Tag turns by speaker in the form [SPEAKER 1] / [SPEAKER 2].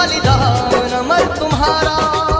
[SPEAKER 1] बलिदान अमर तुम्हारा।